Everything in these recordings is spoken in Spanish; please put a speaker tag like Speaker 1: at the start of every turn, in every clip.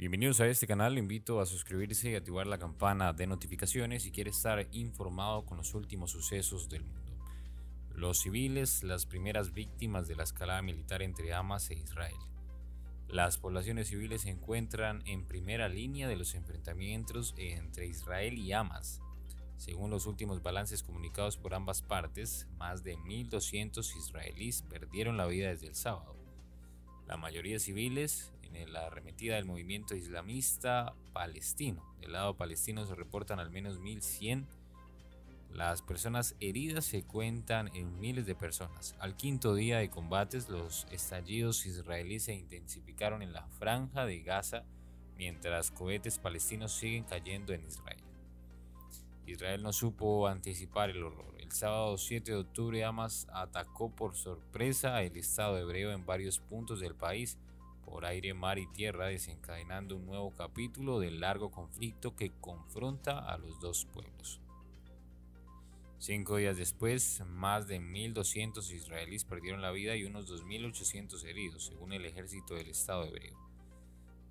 Speaker 1: Bienvenidos a este canal, le invito a suscribirse y activar la campana de notificaciones si quiere estar informado con los últimos sucesos del mundo. Los civiles, las primeras víctimas de la escalada militar entre Hamas e Israel. Las poblaciones civiles se encuentran en primera línea de los enfrentamientos entre Israel y Hamas. Según los últimos balances comunicados por ambas partes, más de 1.200 israelíes perdieron la vida desde el sábado. La mayoría civiles en la arremetida del movimiento islamista palestino. Del lado palestino se reportan al menos 1.100. Las personas heridas se cuentan en miles de personas. Al quinto día de combates, los estallidos israelíes se intensificaron en la franja de Gaza mientras cohetes palestinos siguen cayendo en Israel. Israel no supo anticipar el horror. El sábado 7 de octubre Hamas atacó por sorpresa el Estado hebreo en varios puntos del país por aire, mar y tierra, desencadenando un nuevo capítulo del largo conflicto que confronta a los dos pueblos. Cinco días después, más de 1.200 israelíes perdieron la vida y unos 2.800 heridos, según el ejército del Estado hebreo.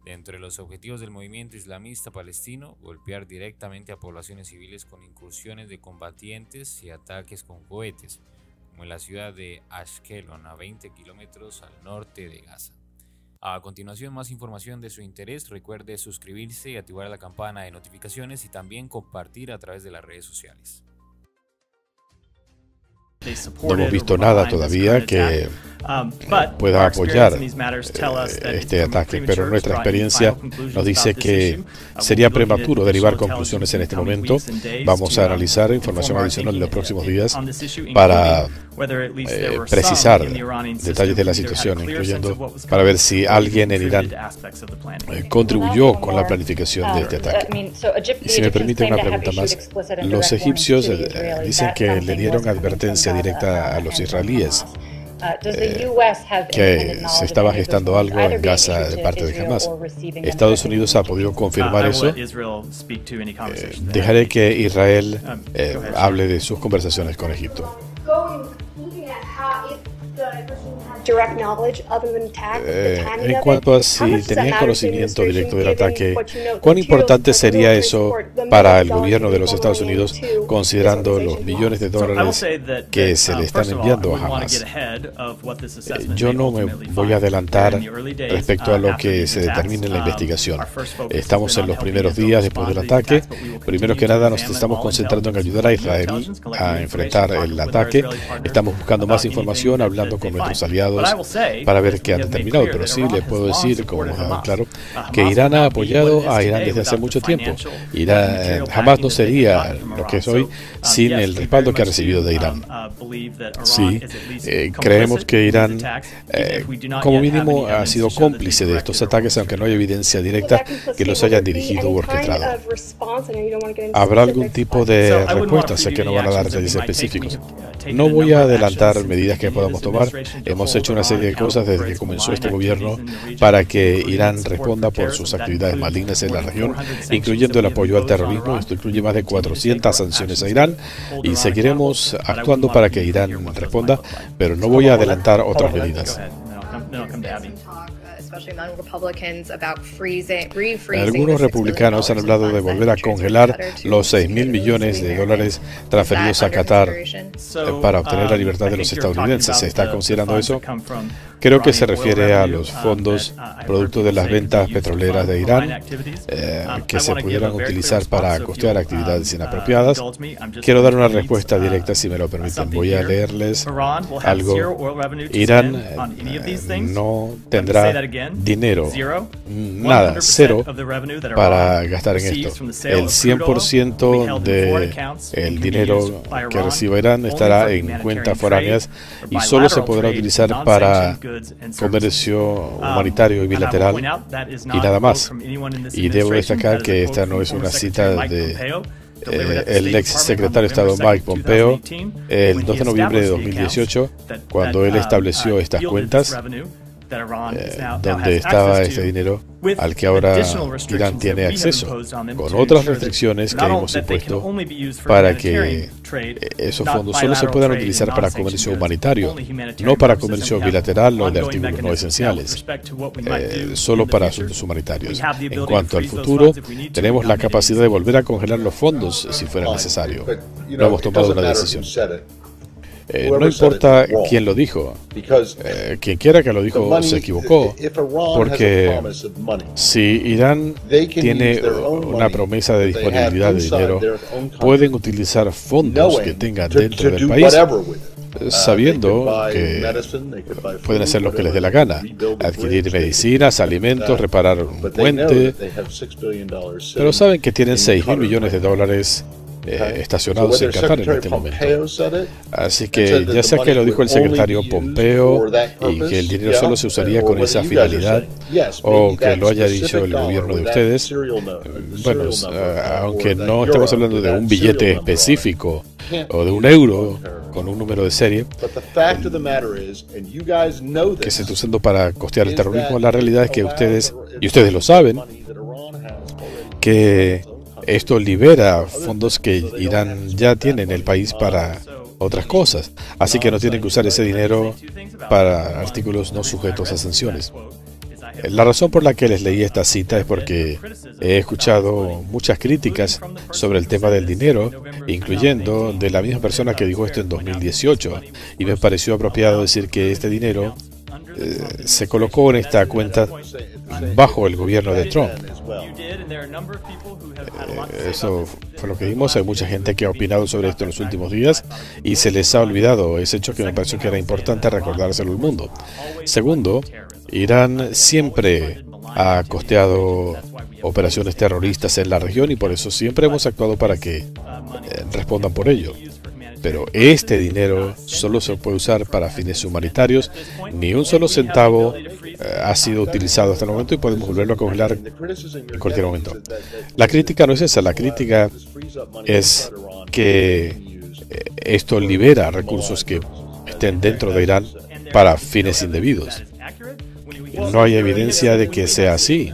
Speaker 1: Dentro de los objetivos del movimiento islamista palestino, golpear directamente a poblaciones civiles con incursiones de combatientes y ataques con cohetes, como en la ciudad de Ashkelon, a 20 kilómetros al norte de Gaza. A continuación, más información de su interés. Recuerde suscribirse y activar la campana de notificaciones y también compartir a través de las redes sociales.
Speaker 2: No hemos visto nada todavía que Um, pueda apoyar eh, este ataque, pero nuestra experiencia nos dice que sería prematuro derivar conclusiones en este momento. Vamos a analizar información adicional en los próximos días para eh, precisar detalles de la situación, incluyendo para ver si alguien en Irán eh, contribuyó con la planificación de este um, ataque. Y si me permite una pregunta más, los egipcios dicen que le dieron advertencia directa a los israelíes Uh, que se estaba gestando algo en Gaza de parte de Hamas. Estados Unidos ha podido confirmar uh, eso. Eh, dejaré que Israel um, eh, hable de sus conversaciones con Egipto. Eh, en cuanto a si tenían conocimiento directo del ataque, ¿cuán importante sería eso para el gobierno de los Estados Unidos, considerando los millones de dólares que se le uh, están enviando a Hamas? Eh, yo no me voy a adelantar respecto a uh, lo que se determine en la um, investigación. Estamos en los primeros días después del ataque. Primero que nada, nos estamos concentrando en ayudar a Israel a enfrentar el ataque. Estamos buscando más información, hablando con nuestros aliados para ver qué han determinado, pero sí le puedo decir, como claro, que Irán ha apoyado a Irán desde hace mucho tiempo. Irán eh, jamás no sería lo que es hoy sin el respaldo que ha recibido de Irán. Sí, eh, creemos que Irán, eh, como mínimo, ha sido cómplice de estos ataques, aunque no hay evidencia directa que los hayan dirigido o orquestado. ¿Habrá algún tipo de respuesta? Sé que no van a dar detalles específicos. No voy a adelantar medidas que podamos tomar. Hemos hecho una serie de cosas desde que comenzó este gobierno para que Irán responda por sus actividades malignas en la región, incluyendo el apoyo al terrorismo. Esto incluye más de 400 sanciones a Irán y seguiremos actuando para que Irán responda, pero no voy a adelantar otras medidas. Algunos republicanos han hablado de volver a congelar los 6 mil millones de dólares transferidos a Qatar para obtener la um, libertad de los estadounidenses. ¿Se está considerando eso? Creo que se refiere a los uh, fondos uh, producto de las ventas petroleras de Irán eh, um, que se pudieran utilizar para costear actividades um, inapropiadas. Quiero dar una respuesta uh, directa si me lo permiten. Voy a leerles algo. Irán eh, no tendrá dinero, nada, cero para gastar en esto. El 100% del dinero que reciba Irán estará en cuentas foráneas y solo se podrá utilizar para comercio humanitario y bilateral y nada más. Y debo destacar que esta no es una cita de eh, el ex secretario de Estado Mike Pompeo el 2 de noviembre de 2018, cuando él estableció estas cuentas eh, donde estaba ese dinero al que ahora Irán tiene acceso, con otras restricciones que hemos impuesto para que esos fondos solo se puedan utilizar para comercio humanitario, no para comercio bilateral o de artículos no esenciales, eh, solo para asuntos humanitarios. En cuanto al futuro, tenemos la capacidad de volver a congelar los fondos si fuera necesario. No hemos tomado una decisión. Eh, no importa quién lo dijo, eh, quien quiera que lo dijo se equivocó, porque si Irán tiene una promesa de disponibilidad de dinero, pueden utilizar fondos que tengan dentro del país uh, sabiendo que pueden hacer lo que les dé la gana, adquirir medicinas, alimentos, reparar un puente, pero saben que tienen 6 mil millones de dólares eh, estacionados en Qatar en este momento. Así que ya sea que lo dijo el secretario Pompeo y que el dinero solo se usaría con esa finalidad, o que lo haya dicho el gobierno de ustedes, bueno, aunque no estemos hablando de un billete específico o de un euro con un número de serie que se está usando para costear el terrorismo, la realidad es que ustedes, y ustedes lo saben, que esto libera fondos que Irán ya tiene en el país para otras cosas, así que no tienen que usar ese dinero para artículos no sujetos a sanciones. La razón por la que les leí esta cita es porque he escuchado muchas críticas sobre el tema del dinero, incluyendo de la misma persona que dijo esto en 2018, y me pareció apropiado decir que este dinero eh, se colocó en esta cuenta bajo el gobierno de Trump. Eh, eso fue lo que vimos. Hay mucha gente que ha opinado sobre esto en los últimos días y se les ha olvidado ese hecho que me pareció que era importante recordárselo al mundo. Segundo, Irán siempre ha costeado operaciones terroristas en la región y por eso siempre hemos actuado para que eh, respondan por ello. Pero este dinero solo se puede usar para fines humanitarios, ni un solo centavo eh, ha sido utilizado hasta el momento y podemos volverlo a congelar en cualquier momento. La crítica no es esa, la crítica es que eh, esto libera recursos que estén dentro de Irán para fines indebidos. No hay evidencia de que sea así.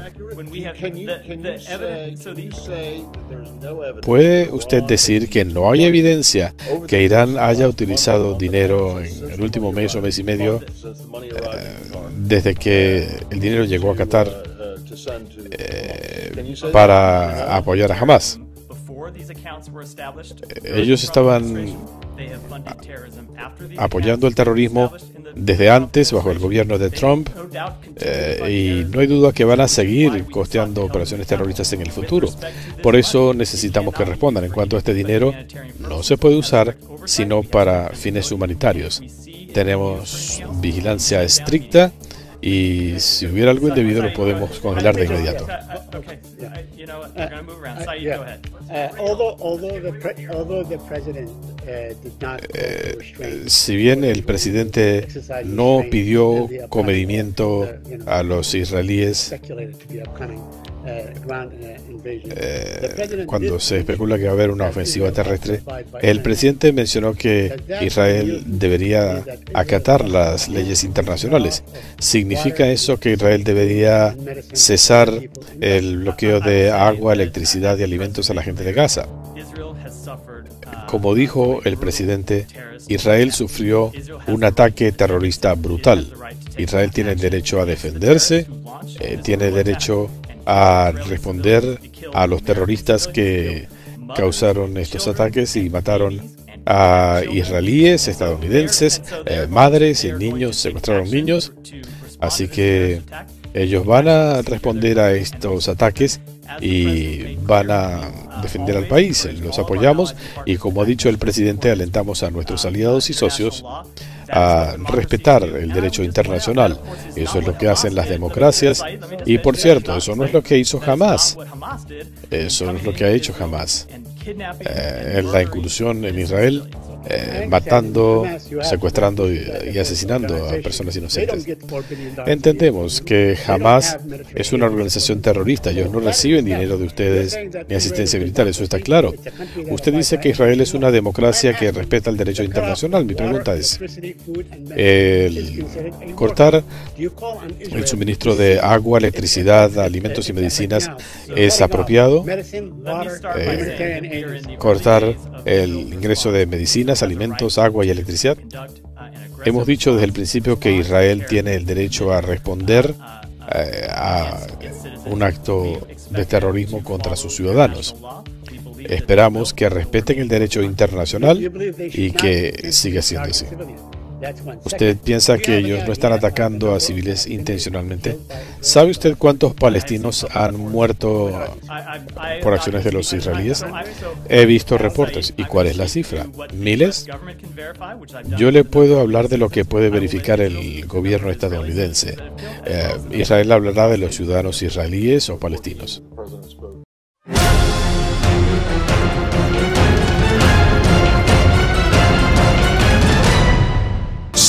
Speaker 2: ¿Puede usted decir que no hay evidencia que Irán haya utilizado dinero en el último mes o mes y medio eh, desde que el dinero llegó a Qatar eh, para apoyar a Hamas. Ellos estaban apoyando el terrorismo desde antes bajo el gobierno de Trump eh, y no hay duda que van a seguir costeando operaciones terroristas en el futuro. Por eso necesitamos que respondan. En cuanto a este dinero, no se puede usar sino para fines humanitarios. Tenemos vigilancia estricta y si hubiera algo indebido lo podemos congelar de inmediato. Si bien el presidente no pidió comedimiento a los israelíes eh, cuando se especula que va a haber una ofensiva terrestre, el presidente mencionó que Israel debería acatar las leyes internacionales. ¿Significa eso que Israel debería cesar el bloqueo de agua, electricidad y alimentos a la gente de Gaza? Como dijo el presidente, Israel sufrió un ataque terrorista brutal. Israel tiene derecho a defenderse, eh, tiene derecho a responder a los terroristas que causaron estos ataques y mataron a israelíes, estadounidenses, eh, madres y niños, secuestraron niños. Así que ellos van a responder a estos ataques y van a defender al país. Los apoyamos y como ha dicho el presidente, alentamos a nuestros aliados y socios a respetar el derecho internacional. Eso es lo que hacen las democracias. Y por cierto, eso no es lo que hizo jamás. Eso no es lo que ha hecho jamás. Eh, la incursión en Israel eh, matando, secuestrando y, asesinando a personas inocentes. Entendemos que Hamas es una organización terrorista. Ellos no reciben dinero de ustedes ni asistencia militar, eso está claro. Usted dice que Israel es una democracia que respeta el derecho internacional. Mi pregunta es, el cortar el suministro de agua, electricidad, alimentos y medicinas es apropiado? Eh, cortar el ingreso de medicinas alimentos, agua y electricidad. Hemos dicho desde el principio que Israel tiene el derecho a responder eh, a un acto de terrorismo contra sus ciudadanos. Esperamos que respeten el derecho internacional y que siga siendo así. ¿Usted piensa que ellos no están atacando a civiles intencionalmente? ¿Sabe usted cuántos palestinos han muerto por acciones de los israelíes? He visto reportes. ¿Y cuál es la cifra? ¿Miles? Yo le puedo hablar de lo que puede verificar el gobierno estadounidense. Eh, Israel hablará de los ciudadanos israelíes o palestinos.